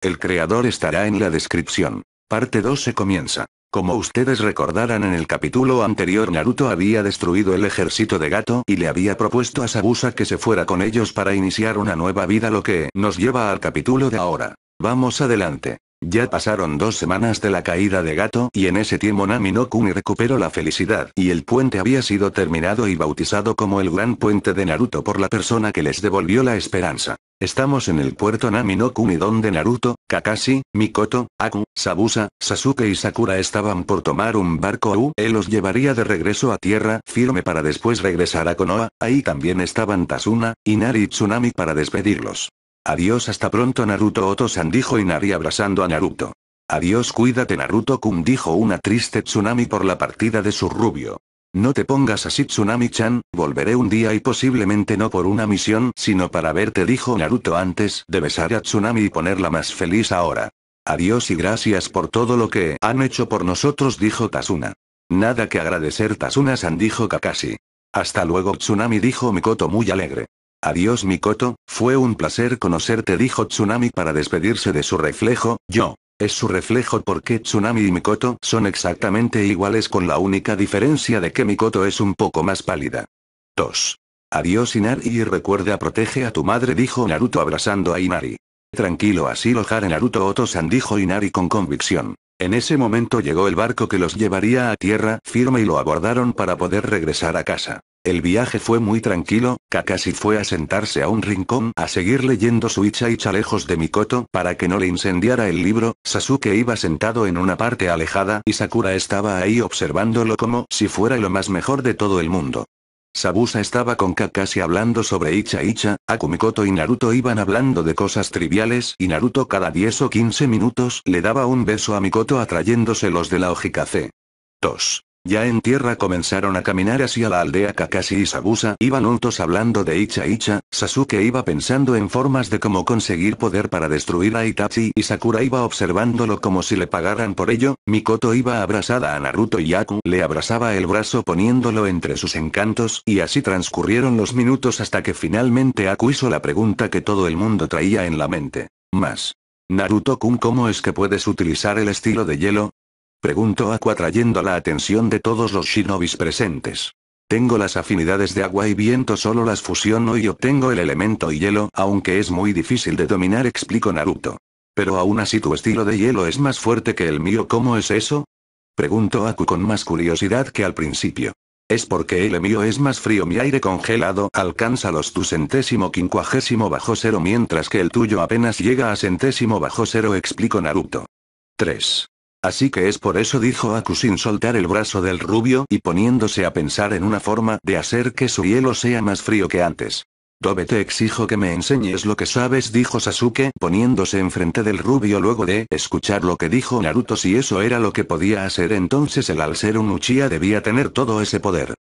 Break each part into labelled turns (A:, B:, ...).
A: El creador estará en la descripción. Parte 2 se comienza. Como ustedes recordarán en el capítulo anterior Naruto había destruido el ejército de gato y le había propuesto a Sabusa que se fuera con ellos para iniciar una nueva vida lo que nos lleva al capítulo de ahora. Vamos adelante. Ya pasaron dos semanas de la caída de gato y en ese tiempo Nami no Kuni recuperó la felicidad y el puente había sido terminado y bautizado como el gran puente de Naruto por la persona que les devolvió la esperanza. Estamos en el puerto Nami no Kuni donde Naruto, Kakashi, Mikoto, Aku, Sabusa, Sasuke y Sakura estaban por tomar un barco U, él los llevaría de regreso a tierra firme para después regresar a Konoha, ahí también estaban Tasuna, Inari y Tsunami para despedirlos. Adiós hasta pronto Naruto Oto-san dijo Inari abrazando a Naruto. Adiós cuídate Naruto-kun dijo una triste Tsunami por la partida de su rubio. No te pongas así Tsunami-chan, volveré un día y posiblemente no por una misión sino para verte dijo Naruto antes de besar a Tsunami y ponerla más feliz ahora. Adiós y gracias por todo lo que han hecho por nosotros dijo Tasuna. Nada que agradecer Tasuna-san dijo Kakashi. Hasta luego Tsunami dijo Mikoto muy alegre. Adiós Mikoto, fue un placer conocerte dijo Tsunami para despedirse de su reflejo, yo. Es su reflejo porque Tsunami y Mikoto son exactamente iguales con la única diferencia de que Mikoto es un poco más pálida. 2. Adiós Inari y recuerda protege a tu madre dijo Naruto abrazando a Inari. Tranquilo así lo haré Naruto Oto-san dijo Inari con convicción. En ese momento llegó el barco que los llevaría a tierra firme y lo abordaron para poder regresar a casa. El viaje fue muy tranquilo, Kakashi fue a sentarse a un rincón a seguir leyendo su Icha Icha lejos de Mikoto para que no le incendiara el libro, Sasuke iba sentado en una parte alejada y Sakura estaba ahí observándolo como si fuera lo más mejor de todo el mundo. Sabusa estaba con Kakashi hablando sobre Icha Icha, Akumikoto y Naruto iban hablando de cosas triviales y Naruto cada 10 o 15 minutos le daba un beso a Mikoto atrayéndoselos de la Ojikase. 2. Ya en tierra comenzaron a caminar hacia la aldea Kakashi y Sabusa iban juntos hablando de Icha Icha, Sasuke iba pensando en formas de cómo conseguir poder para destruir a Itachi y Sakura iba observándolo como si le pagaran por ello, Mikoto iba abrazada a Naruto y Aku le abrazaba el brazo poniéndolo entre sus encantos y así transcurrieron los minutos hasta que finalmente Aku hizo la pregunta que todo el mundo traía en la mente. Más. Naruto-kun ¿cómo es que puedes utilizar el estilo de hielo? Preguntó Aku atrayendo la atención de todos los shinobis presentes. Tengo las afinidades de agua y viento solo las fusiono y obtengo el elemento hielo, aunque es muy difícil de dominar explicó Naruto. Pero aún así tu estilo de hielo es más fuerte que el mío ¿cómo es eso? Preguntó Aku con más curiosidad que al principio. Es porque el mío es más frío mi aire congelado alcanza los tu centésimo quincuagésimo bajo cero mientras que el tuyo apenas llega a centésimo bajo cero explicó Naruto. 3. Así que es por eso dijo Aku sin soltar el brazo del rubio y poniéndose a pensar en una forma de hacer que su hielo sea más frío que antes. Dobe te exijo que me enseñes lo que sabes dijo Sasuke poniéndose enfrente del rubio luego de escuchar lo que dijo Naruto si eso era lo que podía hacer entonces el al ser un Uchiha debía tener todo ese poder.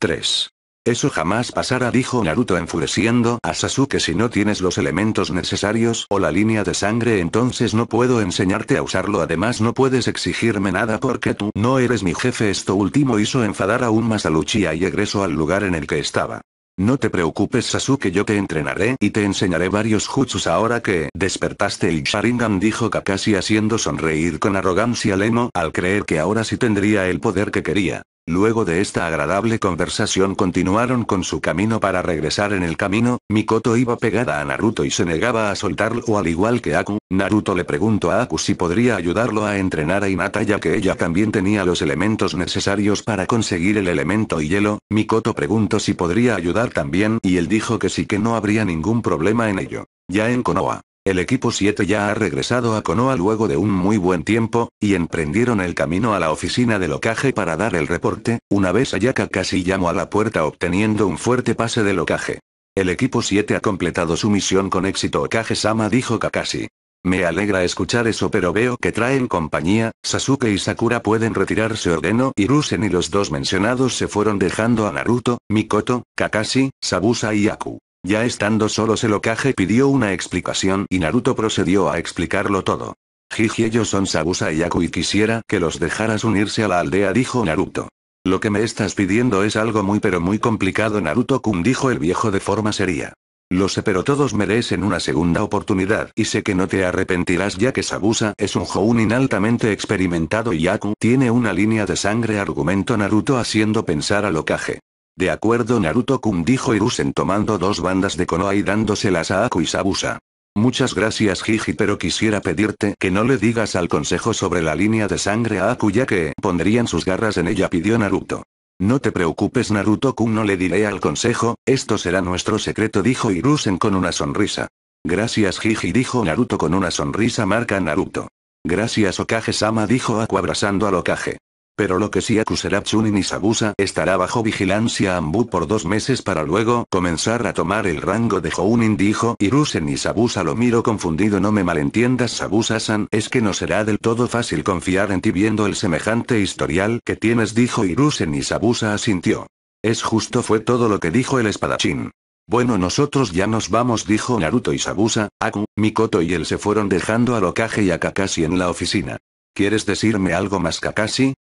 A: 3. Eso jamás pasará dijo Naruto enfureciendo a Sasuke si no tienes los elementos necesarios o la línea de sangre entonces no puedo enseñarte a usarlo además no puedes exigirme nada porque tú no eres mi jefe esto último hizo enfadar aún más a Luchia y egresó al lugar en el que estaba. No te preocupes Sasuke yo te entrenaré y te enseñaré varios jutsus ahora que despertaste el Sharingan dijo Kakashi haciendo sonreír con arrogancia Leno al creer que ahora sí tendría el poder que quería. Luego de esta agradable conversación continuaron con su camino para regresar en el camino, Mikoto iba pegada a Naruto y se negaba a soltarlo al igual que Aku, Naruto le preguntó a Aku si podría ayudarlo a entrenar a Hinata ya que ella también tenía los elementos necesarios para conseguir el elemento hielo, Mikoto preguntó si podría ayudar también y él dijo que sí que no habría ningún problema en ello. Ya en Konoha. El equipo 7 ya ha regresado a Konoha luego de un muy buen tiempo, y emprendieron el camino a la oficina del Okage para dar el reporte, una vez allá Kakashi llamó a la puerta obteniendo un fuerte pase del Okage. El equipo 7 ha completado su misión con éxito Okage-sama dijo Kakashi. Me alegra escuchar eso pero veo que traen compañía, Sasuke y Sakura pueden retirarse Ordeno y Rusen y los dos mencionados se fueron dejando a Naruto, Mikoto, Kakashi, Sabusa y Aku. Ya estando solos el Okage pidió una explicación y Naruto procedió a explicarlo todo. Jiji ellos son Sabusa y Aku y quisiera que los dejaras unirse a la aldea dijo Naruto. Lo que me estás pidiendo es algo muy pero muy complicado Naruto-kun dijo el viejo de forma seria. Lo sé pero todos merecen una segunda oportunidad y sé que no te arrepentirás ya que Sabusa es un Jounin altamente experimentado y Aku tiene una línea de sangre argumentó Naruto haciendo pensar a Lokage. De acuerdo Naruto-kun dijo Irusen tomando dos bandas de Konoha y dándoselas a Aku y Sabusa. Muchas gracias Jiji pero quisiera pedirte que no le digas al consejo sobre la línea de sangre a Aku ya que pondrían sus garras en ella pidió Naruto. No te preocupes Naruto-kun no le diré al consejo, esto será nuestro secreto dijo Hirusen con una sonrisa. Gracias Jiji dijo Naruto con una sonrisa marca Naruto. Gracias Okage-sama dijo Aku abrazando al Okage. Pero lo que sí acusará Chunin y Sabusa estará bajo vigilancia Ambu por dos meses para luego comenzar a tomar el rango de Jounin dijo Hirusen y Sabusa lo miro confundido no me malentiendas Sabusa-san es que no será del todo fácil confiar en ti viendo el semejante historial que tienes dijo Hirusen y Sabusa asintió. Es justo fue todo lo que dijo el espadachín. Bueno nosotros ya nos vamos dijo Naruto y Sabusa, Aku, Mikoto y él se fueron dejando a Lokage y a Kakashi en la oficina. ¿Quieres decirme algo más Kakashi?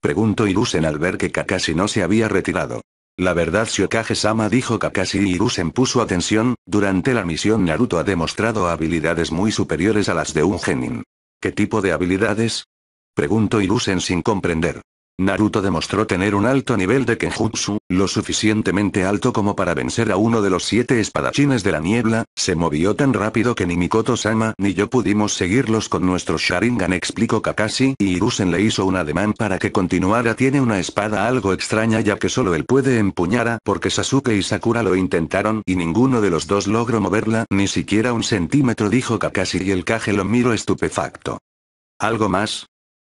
A: Preguntó Irusen al ver que Kakashi no se había retirado. La verdad Shiokage-sama dijo Kakashi y Irusen puso atención, durante la misión Naruto ha demostrado habilidades muy superiores a las de un genin. ¿Qué tipo de habilidades? Preguntó Irusen sin comprender. Naruto demostró tener un alto nivel de Kenjutsu, lo suficientemente alto como para vencer a uno de los siete espadachines de la niebla, se movió tan rápido que ni Mikoto-sama ni yo pudimos seguirlos con nuestro Sharingan explicó Kakashi y Hirusen le hizo un ademán para que continuara tiene una espada algo extraña ya que solo él puede empuñarla porque Sasuke y Sakura lo intentaron y ninguno de los dos logró moverla ni siquiera un centímetro dijo Kakashi y el Kage lo miro estupefacto. ¿Algo más?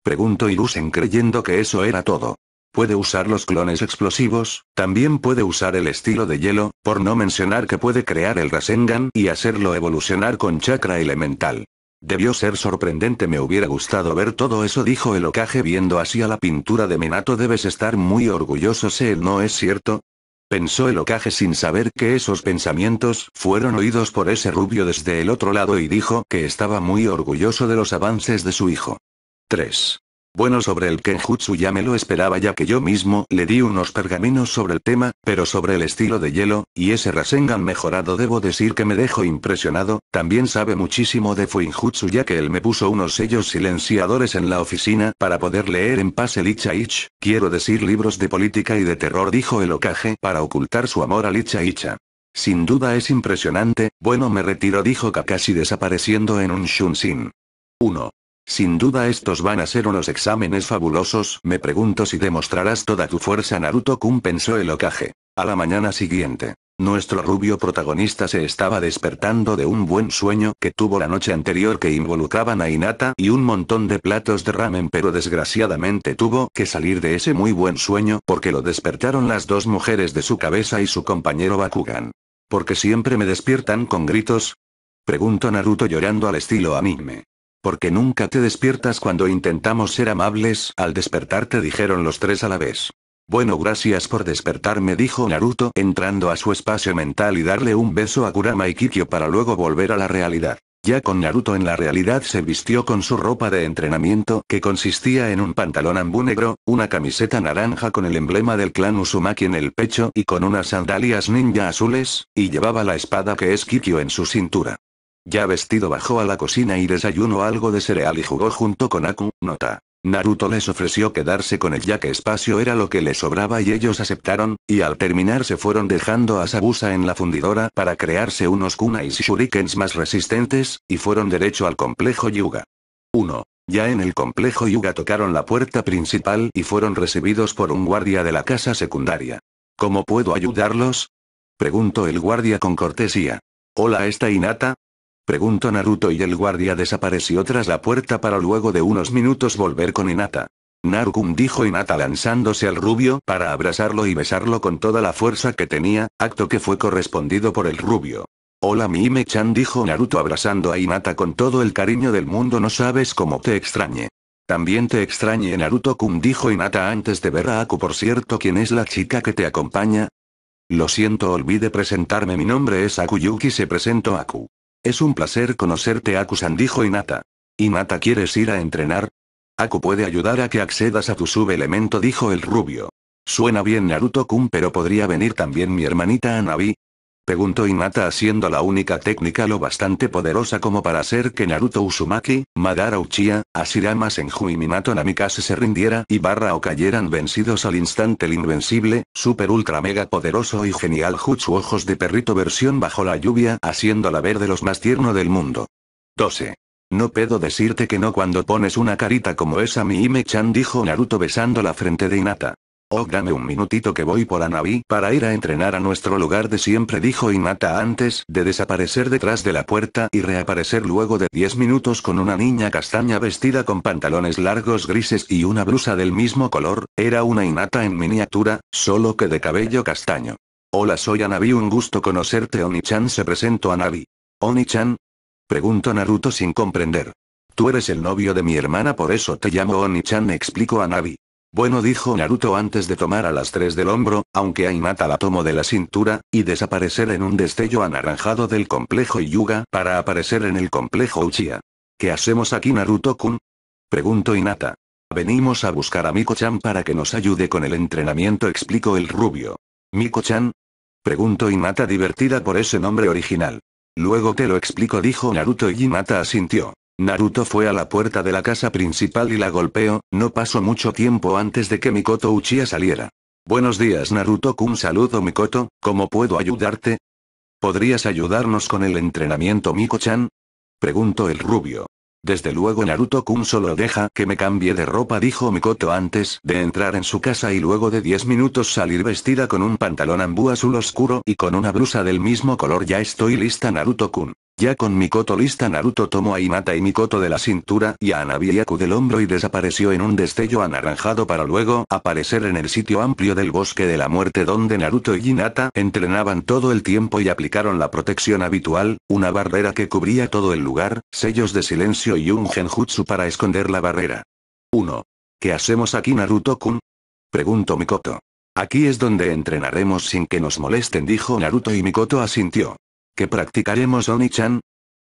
A: Preguntó Irusen creyendo que eso era todo. Puede usar los clones explosivos, también puede usar el estilo de hielo, por no mencionar que puede crear el Rasengan y hacerlo evolucionar con chakra elemental. Debió ser sorprendente me hubiera gustado ver todo eso dijo el Okage viendo así a la pintura de Minato debes estar muy orgulloso sé ¿no es cierto? Pensó el Okage sin saber que esos pensamientos fueron oídos por ese rubio desde el otro lado y dijo que estaba muy orgulloso de los avances de su hijo. 3. Bueno sobre el Kenjutsu ya me lo esperaba ya que yo mismo le di unos pergaminos sobre el tema, pero sobre el estilo de hielo, y ese Rasengan mejorado debo decir que me dejo impresionado, también sabe muchísimo de Fuinjutsu ya que él me puso unos sellos silenciadores en la oficina para poder leer en paz el Icha quiero decir libros de política y de terror dijo el Okage para ocultar su amor al Icha Icha. Sin duda es impresionante, bueno me retiro dijo Kakashi desapareciendo en un Shunshin. 1. Sin duda estos van a ser unos exámenes fabulosos, me pregunto si demostrarás toda tu fuerza Naruto-kun pensó el Okage. A la mañana siguiente. Nuestro rubio protagonista se estaba despertando de un buen sueño que tuvo la noche anterior que involucraban a Hinata y un montón de platos de ramen pero desgraciadamente tuvo que salir de ese muy buen sueño porque lo despertaron las dos mujeres de su cabeza y su compañero Bakugan. ¿Por qué siempre me despiertan con gritos? Preguntó Naruto llorando al estilo anime. Porque nunca te despiertas cuando intentamos ser amables, al despertarte dijeron los tres a la vez. Bueno, gracias por despertarme, dijo Naruto, entrando a su espacio mental y darle un beso a Kurama y Kikyo para luego volver a la realidad. Ya con Naruto en la realidad se vistió con su ropa de entrenamiento, que consistía en un pantalón ambú negro, una camiseta naranja con el emblema del clan Uzumaki en el pecho y con unas sandalias ninja azules, y llevaba la espada que es Kikyo en su cintura. Ya vestido bajó a la cocina y desayunó algo de cereal y jugó junto con Aku, nota. Naruto les ofreció quedarse con él ya que espacio era lo que le sobraba y ellos aceptaron, y al terminar se fueron dejando a Sabusa en la fundidora para crearse unos kunais y shurikens más resistentes, y fueron derecho al complejo Yuga. 1. Ya en el complejo Yuga tocaron la puerta principal y fueron recibidos por un guardia de la casa secundaria. ¿Cómo puedo ayudarlos? Preguntó el guardia con cortesía. Hola, ¿está Inata? Preguntó Naruto y el guardia desapareció tras la puerta para luego de unos minutos volver con Inata. Narukun dijo Inata lanzándose al rubio para abrazarlo y besarlo con toda la fuerza que tenía, acto que fue correspondido por el rubio. Hola Mime-chan dijo Naruto abrazando a Inata con todo el cariño del mundo no sabes cómo te extrañe. También te extrañe Naruto-kun dijo Inata antes de ver a Aku por cierto ¿quién es la chica que te acompaña? Lo siento olvide presentarme mi nombre es Akuyuki se presentó Aku. Es un placer conocerte Akusan dijo Inata. Hinata ¿quieres ir a entrenar? Aku puede ayudar a que accedas a tu subelemento dijo el rubio. Suena bien Naruto-kun pero podría venir también mi hermanita Anabi. Preguntó Hinata haciendo la única técnica lo bastante poderosa como para hacer que Naruto Uzumaki, Madara Uchiha, Ashirama Senju y Minato Namikaze se rindiera y barra o cayeran vencidos al instante el invencible, super ultra mega poderoso y genial Jutsu Ojos de Perrito versión bajo la lluvia haciéndola ver de los más tierno del mundo. 12. No puedo decirte que no cuando pones una carita como esa mi Ime-chan dijo Naruto besando la frente de Hinata. Oh dame un minutito que voy por Anabi para ir a entrenar a nuestro lugar de siempre dijo Hinata antes de desaparecer detrás de la puerta y reaparecer luego de 10 minutos con una niña castaña vestida con pantalones largos grises y una blusa del mismo color, era una Hinata en miniatura, solo que de cabello castaño. Hola soy Anabi un gusto conocerte Oni-chan se presentó Anabi. Oni-chan, Preguntó Naruto sin comprender. Tú eres el novio de mi hermana por eso te llamo Oni-chan explicó a Navi. Bueno dijo Naruto antes de tomar a las tres del hombro, aunque a Hinata la tomó de la cintura, y desaparecer en un destello anaranjado del complejo Yuga para aparecer en el complejo Uchiha. ¿Qué hacemos aquí Naruto-kun? Preguntó Hinata. Venimos a buscar a Miko-chan para que nos ayude con el entrenamiento explicó el rubio. ¿Miko-chan? Preguntó Hinata divertida por ese nombre original. Luego te lo explico dijo Naruto y Hinata asintió. Naruto fue a la puerta de la casa principal y la golpeó, no pasó mucho tiempo antes de que Mikoto Uchiha saliera. Buenos días Naruto-kun saludo Mikoto, ¿cómo puedo ayudarte? ¿Podrías ayudarnos con el entrenamiento Miko-chan? Preguntó el rubio. Desde luego Naruto-kun solo deja que me cambie de ropa dijo Mikoto antes de entrar en su casa y luego de 10 minutos salir vestida con un pantalón ambú azul oscuro y con una blusa del mismo color ya estoy lista Naruto-kun. Ya con Mikoto lista Naruto tomó a Hinata y Mikoto de la cintura y a Anabi del hombro y desapareció en un destello anaranjado para luego aparecer en el sitio amplio del bosque de la muerte donde Naruto y Hinata entrenaban todo el tiempo y aplicaron la protección habitual, una barrera que cubría todo el lugar, sellos de silencio y un genjutsu para esconder la barrera. 1. ¿Qué hacemos aquí Naruto-kun? Preguntó Mikoto. Aquí es donde entrenaremos sin que nos molesten dijo Naruto y Mikoto asintió. ¿Qué practicaremos Oni-chan?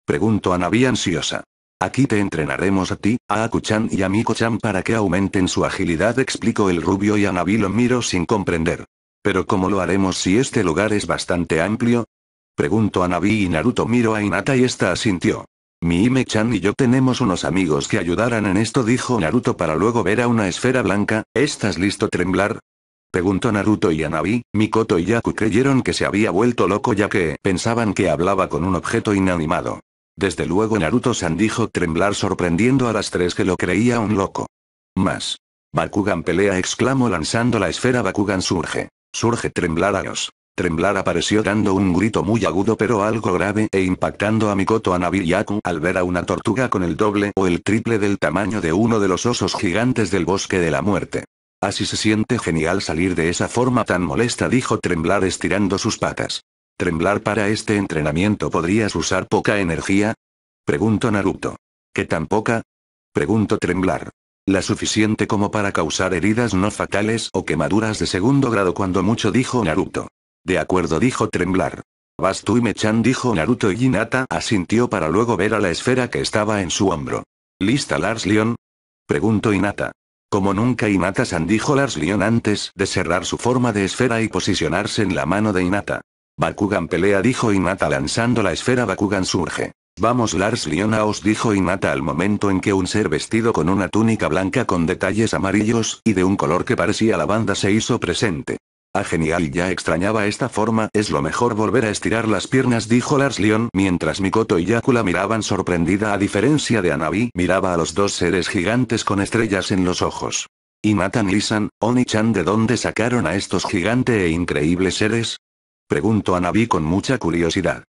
A: Preguntó a ansiosa. Aquí te entrenaremos a ti, a Aku-chan y a Miko-chan para que aumenten su agilidad explicó el rubio y a lo miro sin comprender. Pero ¿cómo lo haremos si este lugar es bastante amplio? Preguntó a y Naruto miro a Hinata y esta asintió. Mi Ime-chan y yo tenemos unos amigos que ayudarán en esto dijo Naruto para luego ver a una esfera blanca, ¿estás listo temblar? Preguntó Naruto y Anabi, Mikoto y Yaku creyeron que se había vuelto loco ya que pensaban que hablaba con un objeto inanimado. Desde luego Naruto-san dijo temblar sorprendiendo a las tres que lo creía un loco. Más. Bakugan pelea exclamó lanzando la esfera Bakugan surge. Surge temblar a os. Tremblar apareció dando un grito muy agudo pero algo grave e impactando a Mikoto Anabi y Yaku al ver a una tortuga con el doble o el triple del tamaño de uno de los osos gigantes del bosque de la muerte. Así se siente genial salir de esa forma tan molesta dijo Tremblar estirando sus patas. ¿Tremblar para este entrenamiento podrías usar poca energía? Preguntó Naruto. ¿Qué tan poca? Preguntó Tremblar. La suficiente como para causar heridas no fatales o quemaduras de segundo grado cuando mucho dijo Naruto. De acuerdo dijo Tremblar. Vas tú y Mechan dijo Naruto y Hinata asintió para luego ver a la esfera que estaba en su hombro. ¿Lista Lars Leon? Preguntó Hinata. Como nunca Hinata-san dijo Lars Leon antes de cerrar su forma de esfera y posicionarse en la mano de Hinata. Bakugan pelea dijo Hinata lanzando la esfera Bakugan surge. Vamos Lars Leon os dijo Hinata al momento en que un ser vestido con una túnica blanca con detalles amarillos y de un color que parecía lavanda se hizo presente. Ah genial ya extrañaba esta forma, es lo mejor volver a estirar las piernas dijo Lars Leon mientras Mikoto y Yakula miraban sorprendida a diferencia de Anabi miraba a los dos seres gigantes con estrellas en los ojos. ¿Y Matan Lisan, Oni-chan de dónde sacaron a estos gigante e increíbles seres? Preguntó Anabi con mucha curiosidad.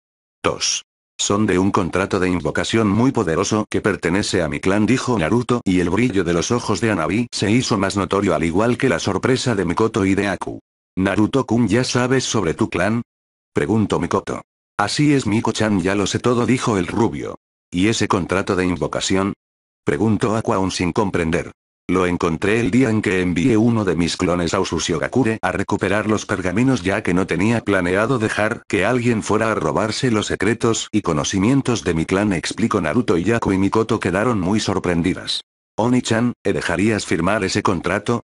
A: 2. Son de un contrato de invocación muy poderoso que pertenece a mi clan dijo Naruto y el brillo de los ojos de Anabi se hizo más notorio al igual que la sorpresa de Mikoto y de Aku. Naruto-kun ¿ya sabes sobre tu clan? Preguntó Mikoto. Así es Miko-chan ya lo sé todo dijo el rubio. ¿Y ese contrato de invocación? Preguntó Aqua aún sin comprender. Lo encontré el día en que envié uno de mis clones a Usushigakure a recuperar los pergaminos ya que no tenía planeado dejar que alguien fuera a robarse los secretos y conocimientos de mi clan explicó Naruto y Yaku y Mikoto quedaron muy sorprendidas. Oni-chan, ¿e dejarías firmar ese contrato?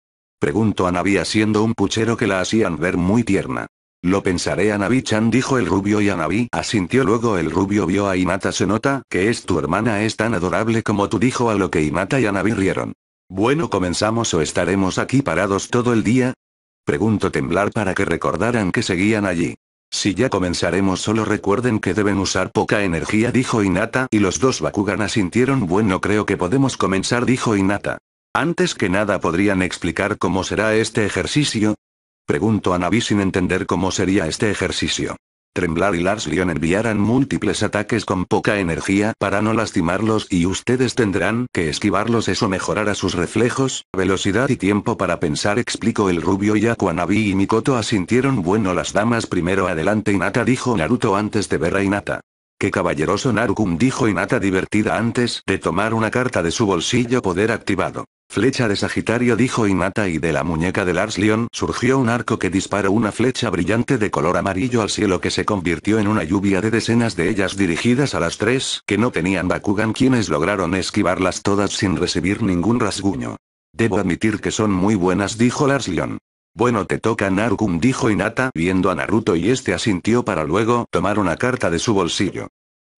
A: Preguntó a Navi haciendo un puchero que la hacían ver muy tierna. Lo pensaré Anabi-chan dijo el rubio y Anabi asintió luego el rubio vio a Inata se nota que es tu hermana es tan adorable como tú dijo a lo que Inata y Anabi rieron. Bueno comenzamos o estaremos aquí parados todo el día? Preguntó temblar para que recordaran que seguían allí. Si ya comenzaremos solo recuerden que deben usar poca energía dijo Inata y los dos Bakugan asintieron bueno creo que podemos comenzar dijo Inata. Antes que nada podrían explicar cómo será este ejercicio, Pregunto a Navi sin entender cómo sería este ejercicio. Tremblar y Lars Leon enviarán múltiples ataques con poca energía para no lastimarlos y ustedes tendrán que esquivarlos eso mejorará sus reflejos, velocidad y tiempo para pensar explicó el rubio Yaku a Navi y Mikoto asintieron bueno las damas primero adelante Inata dijo Naruto antes de ver a Inata. Qué caballeroso Narukun dijo Inata divertida antes de tomar una carta de su bolsillo poder activado. Flecha de Sagitario dijo Inata y de la muñeca de Lars Leon surgió un arco que disparó una flecha brillante de color amarillo al cielo que se convirtió en una lluvia de decenas de ellas dirigidas a las tres que no tenían Bakugan quienes lograron esquivarlas todas sin recibir ningún rasguño. Debo admitir que son muy buenas dijo Lars Leon. Bueno te toca Narukun dijo Inata viendo a Naruto y este asintió para luego tomar una carta de su bolsillo.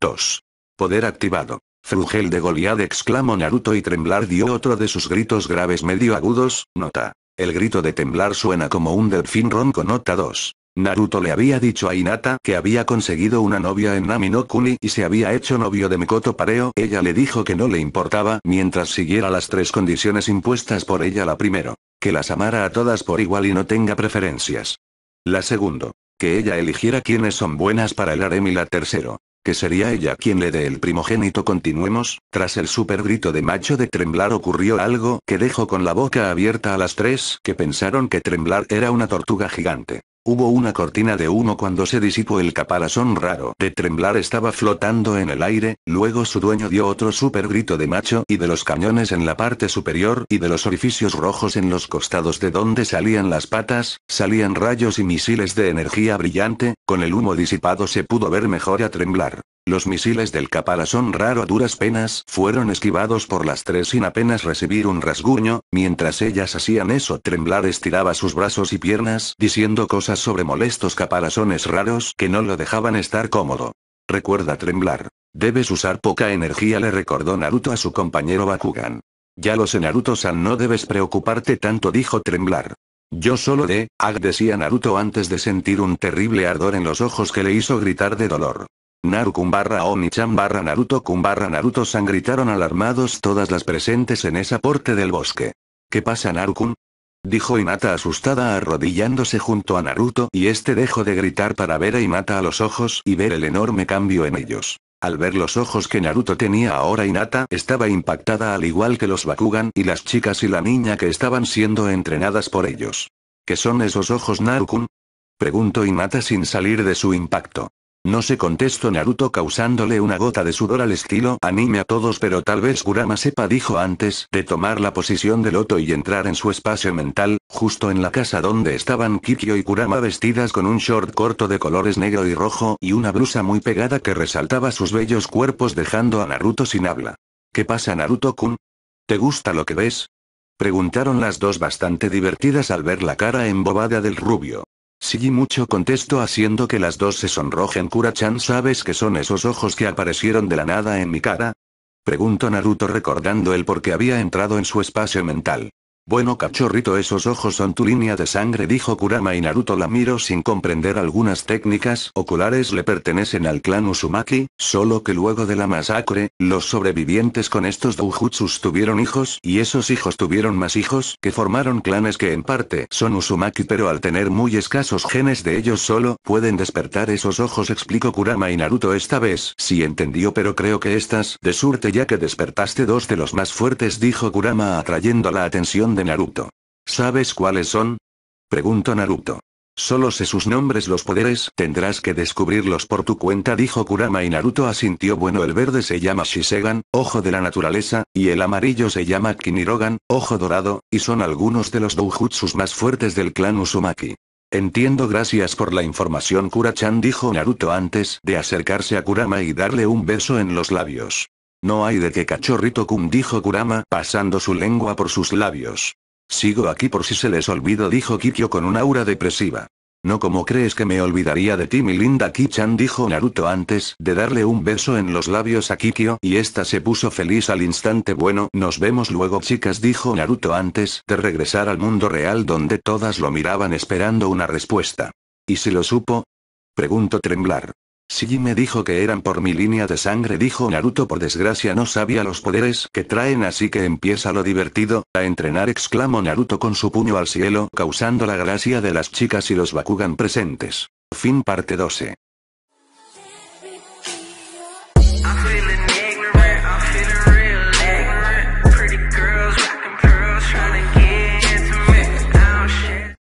A: 2. Poder activado. Frugel de Goliad exclamó Naruto y Temblar dio otro de sus gritos graves medio agudos, nota. El grito de Temblar suena como un delfín ronco nota 2. Naruto le había dicho a Hinata que había conseguido una novia en Nami no Kuni y se había hecho novio de Mikoto Pareo. Ella le dijo que no le importaba mientras siguiera las tres condiciones impuestas por ella la primero. Que las amara a todas por igual y no tenga preferencias. La segundo. Que ella eligiera quienes son buenas para el harem y la tercero que sería ella quien le dé el primogénito. Continuemos, tras el super grito de macho de Tremblar ocurrió algo que dejó con la boca abierta a las tres que pensaron que Tremblar era una tortuga gigante. Hubo una cortina de humo cuando se disipó el caparazón raro de Tremblar estaba flotando en el aire, luego su dueño dio otro super grito de macho y de los cañones en la parte superior y de los orificios rojos en los costados de donde salían las patas, salían rayos y misiles de energía brillante, con el humo disipado se pudo ver mejor a Tremblar. Los misiles del caparazón raro a duras penas fueron esquivados por las tres sin apenas recibir un rasguño, mientras ellas hacían eso Tremblar estiraba sus brazos y piernas diciendo cosas sobre molestos caparazones raros que no lo dejaban estar cómodo. Recuerda Tremblar. Debes usar poca energía le recordó Naruto a su compañero Bakugan. Ya lo sé Naruto-san no debes preocuparte tanto dijo Tremblar. Yo solo de, ag decía Naruto antes de sentir un terrible ardor en los ojos que le hizo gritar de dolor. Narukun barra Oni-chan barra Naruto kun barra Naruto san gritaron alarmados todas las presentes en esa porte del bosque. ¿Qué pasa Narukun? Dijo Inata asustada arrodillándose junto a Naruto y este dejó de gritar para ver a Inata a los ojos y ver el enorme cambio en ellos. Al ver los ojos que Naruto tenía ahora Inata estaba impactada al igual que los Bakugan y las chicas y la niña que estaban siendo entrenadas por ellos. ¿Qué son esos ojos Narukun? Preguntó Inata sin salir de su impacto. No se contestó Naruto causándole una gota de sudor al estilo anime a todos pero tal vez Kurama sepa dijo antes de tomar la posición de Loto y entrar en su espacio mental, justo en la casa donde estaban Kikyo y Kurama vestidas con un short corto de colores negro y rojo y una blusa muy pegada que resaltaba sus bellos cuerpos dejando a Naruto sin habla. ¿Qué pasa Naruto-kun? ¿Te gusta lo que ves? Preguntaron las dos bastante divertidas al ver la cara embobada del rubio. Sí mucho contestó haciendo que las dos se sonrojen Kura-chan ¿sabes qué son esos ojos que aparecieron de la nada en mi cara? Preguntó Naruto recordando el por qué había entrado en su espacio mental. Bueno cachorrito esos ojos son tu línea de sangre dijo Kurama y Naruto la miró sin comprender algunas técnicas oculares. Le pertenecen al clan Uzumaki, solo que luego de la masacre, los sobrevivientes con estos doujutsus tuvieron hijos y esos hijos tuvieron más hijos que formaron clanes que en parte son Uzumaki pero al tener muy escasos genes de ellos solo pueden despertar esos ojos explicó Kurama y Naruto esta vez. Sí entendió pero creo que estás de suerte ya que despertaste dos de los más fuertes dijo Kurama atrayendo la atención de Naruto. ¿Sabes cuáles son? Preguntó Naruto. Solo sé sus nombres los poderes tendrás que descubrirlos por tu cuenta dijo Kurama y Naruto asintió bueno el verde se llama Shisegan, ojo de la naturaleza, y el amarillo se llama Kinirogan, ojo dorado, y son algunos de los doujutsus más fuertes del clan Uzumaki. Entiendo gracias por la información Kura-chan dijo Naruto antes de acercarse a Kurama y darle un beso en los labios. No hay de qué cachorrito Kun dijo Kurama pasando su lengua por sus labios. Sigo aquí por si se les olvido dijo Kikyo con un aura depresiva. No como crees que me olvidaría de ti mi linda Kichan dijo Naruto antes de darle un beso en los labios a Kikyo y esta se puso feliz al instante bueno nos vemos luego chicas dijo Naruto antes de regresar al mundo real donde todas lo miraban esperando una respuesta. ¿Y si lo supo? Preguntó temblar. Shiji me dijo que eran por mi línea de sangre dijo Naruto por desgracia no sabía los poderes que traen así que empieza lo divertido, a entrenar exclamó Naruto con su puño al cielo causando la gracia de las chicas y los Bakugan presentes. Fin parte 12.